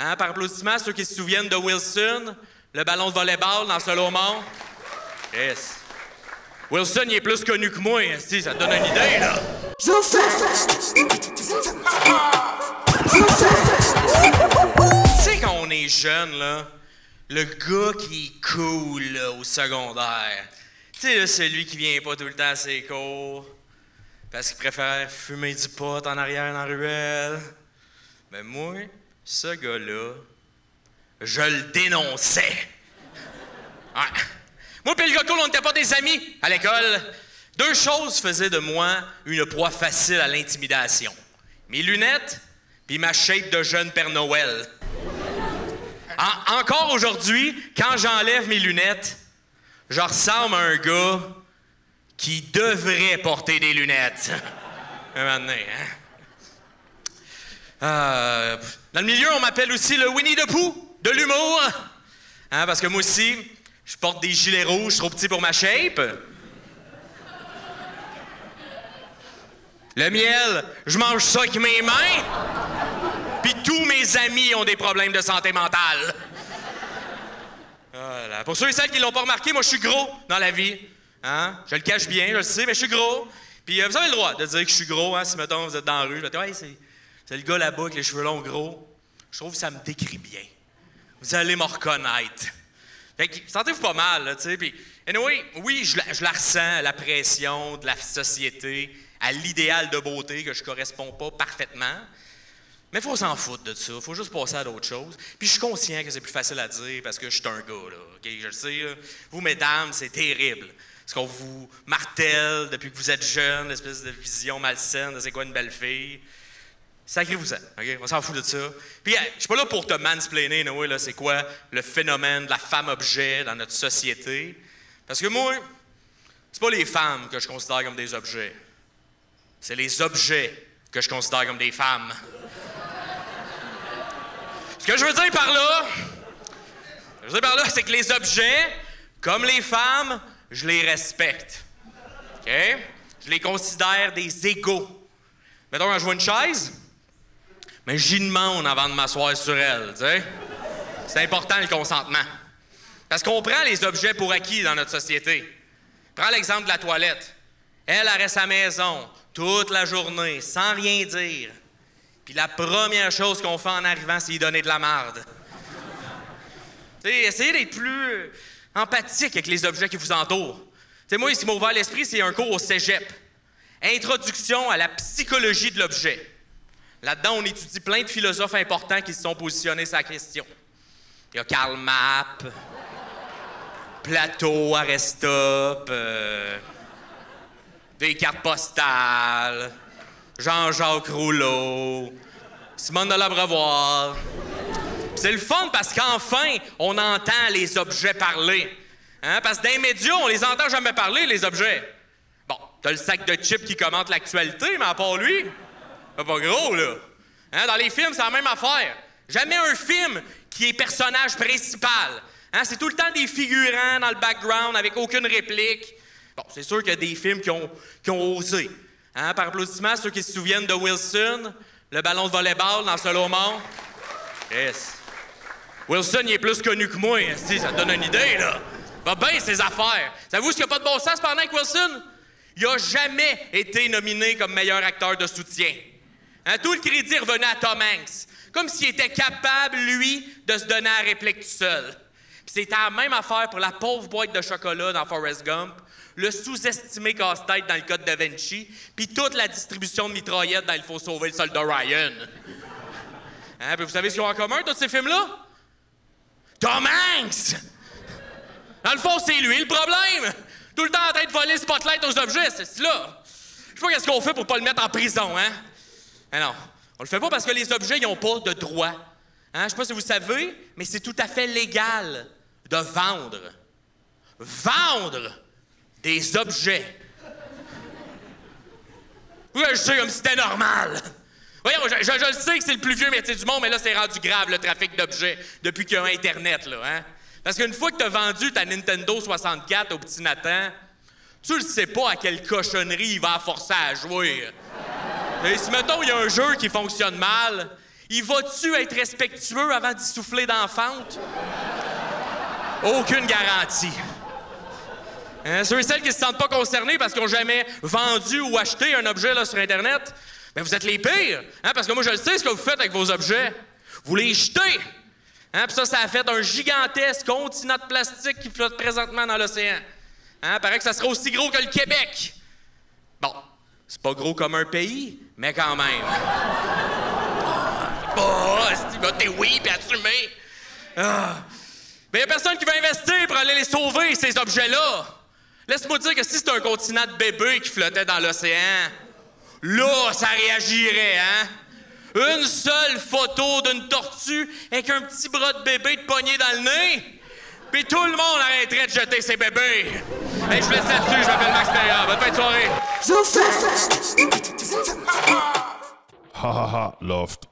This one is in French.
Hein, par applaudissement, ceux qui se souviennent de Wilson, le ballon de volleyball dans Solomon. Yes. Wilson, il est plus connu que moi, si ça te donne une idée, là. Tu sais, quand on est jeune, là, le gars qui est cool, là, au secondaire, tu sais, celui qui vient pas tout le temps à ses cours, parce qu'il préfère fumer du pot en arrière dans la ruelle. Mais moi, ce gars-là, je le dénonçais. Ouais. Moi et le gars on n'était pas des amis à l'école. Deux choses faisaient de moi une proie facile à l'intimidation. Mes lunettes, puis ma shape de jeune Père Noël. encore aujourd'hui, quand j'enlève mes lunettes, je ressemble à un gars qui devrait porter des lunettes. un moment hein? Euh, dans le milieu, on m'appelle aussi le Winnie the Pooh de l'humour. Hein, parce que moi aussi, je porte des gilets rouges trop petits pour ma shape. Le miel, je mange ça avec mes mains. Puis tous mes amis ont des problèmes de santé mentale. Pour ceux et celles qui l'ont pas remarqué, moi je suis gros dans la vie. Hein? Je le cache bien, je le sais, mais je suis gros. Puis euh, vous avez le droit de dire que je suis gros, hein, si mettons vous êtes dans la rue. Je vais dire, ouais, c'est, c'est le gars là-bas avec les cheveux longs gros. Je trouve que ça me décrit bien. Vous allez me reconnaître. Fait que, sentez-vous pas mal, tu sais. Puis, anyway, oui, je la, je la ressens, la pression de la société, à l'idéal de beauté que je corresponds pas parfaitement. Mais faut s'en foutre de ça. Faut juste passer à d'autres choses. Puis je suis conscient que c'est plus facile à dire parce que je suis un gars, là. Je le sais, Vous, mesdames, c'est terrible. Parce qu'on vous martèle depuis que vous êtes jeune, l'espèce de vision malsaine de c'est quoi une belle fille. Sacrez-vous ça, OK? On s'en fout de ça. Puis, je suis pas là pour te mansplainer, Noé, là, c'est quoi le phénomène de la femme-objet dans notre société? Parce que moi, c'est pas les femmes que je considère comme des objets. C'est les objets que je considère comme des femmes. Ce que je veux dire par là, ce que je veux dire par là, c'est que les objets, comme les femmes, je les respecte. OK? Je les considère des égaux. Mettons, quand je vois une chaise, mais j'y demande avant de m'asseoir sur elle, tu. C'est important le consentement. Parce qu'on prend les objets pour acquis dans notre société. Prends l'exemple de la toilette. Elle, elle reste à la maison toute la journée, sans rien dire. Puis la première chose qu'on fait en arrivant, c'est lui donner de la marde. essayez d'être plus empathique avec les objets qui vous entourent. sais, moi, ce qui m'a ouvert l'esprit, c'est un cours au cégep. Introduction à la psychologie de l'objet. Là-dedans, on étudie plein de philosophes importants qui se sont positionnés sur la question. Il y a Karl Mapp, Plato, Aristote, euh, des postales, Jean-Jacques Rouleau, Simone de l'Abreuvoir. C'est le fun parce qu'enfin, on entend les objets parler. Hein? Parce que dans médias, on les entend jamais parler, les objets. Bon, t'as le sac de chips qui commente l'actualité, mais à part lui, pas gros, là. Hein? Dans les films, c'est la même affaire. Jamais un film qui est personnage principal. Hein? C'est tout le temps des figurants dans le background avec aucune réplique. Bon, c'est sûr qu'il y a des films qui ont, qui osé. Hein? Par applaudissement, ceux qui se souviennent de Wilson, le ballon de volleyball dans Solomon. Yes. Wilson, il est plus connu que moi, si ça te donne une idée, là. Va bien ses affaires. Savez-vous ce qu'il n'y a pas de bon sens pendant que Wilson? Il n'a jamais été nominé comme meilleur acteur de soutien. Hein, tout le crédit revenait à Tom Hanks. Comme s'il était capable, lui, de se donner la réplique tout seul. c'était la même affaire pour la pauvre boîte de chocolat dans Forrest Gump, le sous-estimé casse-tête dans le Code de Vinci, puis toute la distribution de mitraillettes dans Il faut sauver le soldat Ryan. Hein, vous savez ce qu'ils ont en commun, tous ces films-là? Tom Hanks! Dans le fond, c'est lui le problème! Tout le temps en train de voler le spotlight aux objets, c'est là. Je sais pas qu'est-ce qu'on fait pour pas le mettre en prison, hein? Mais non, on le fait pas parce que les objets, n'ont pas de droit. Hein? Je sais pas si vous savez, mais c'est tout à fait légal de vendre. Vendre des objets. Oui, je sais comme si c'était normal. Voyons, je, le sais que c'est le plus vieux métier du monde, mais là, c'est rendu grave, le trafic d'objets, depuis qu'il y a Internet, là. Hein? Parce qu'une fois que tu as vendu ta Nintendo 64 au petit Nathan, tu ne sais pas à quelle cochonnerie il va forcer à jouer. Et si, mettons, il y a un jeu qui fonctionne mal, il va-tu être respectueux avant d'y souffler dans? Aucune garantie. Hein, ceux et celles qui se sentent pas concernés parce qu'ils n'ont jamais vendu ou acheté un objet là, sur Internet, ben vous êtes les pires. Hein, parce que moi, je le sais ce que vous faites avec vos objets. Vous les jetez. Hein, puis ça, ça a fait un gigantesque continent de plastique qui flotte présentement dans l'océan. Hein, paraît que ça sera aussi gros que le Québec. Bon, c'est pas gros comme un pays, mais quand même. Oh, t'es oui, puis assumé. Ah. Mais y a personne qui va investir pour aller les sauver, ces objets-là. Laisse-moi dire que si c'était un continent de bébés qui flottait dans l'océan, là, ça réagirait, hein? Une seule photo d'une tortue avec un petit bras de bébé de poignet dans le nez, puis tout le monde arrêterait de jeter ses bébés. Hey, je laisse là-dessus, je m'appelle Max Meyer. Bonne fin de soirée. Ha ha ha, loft.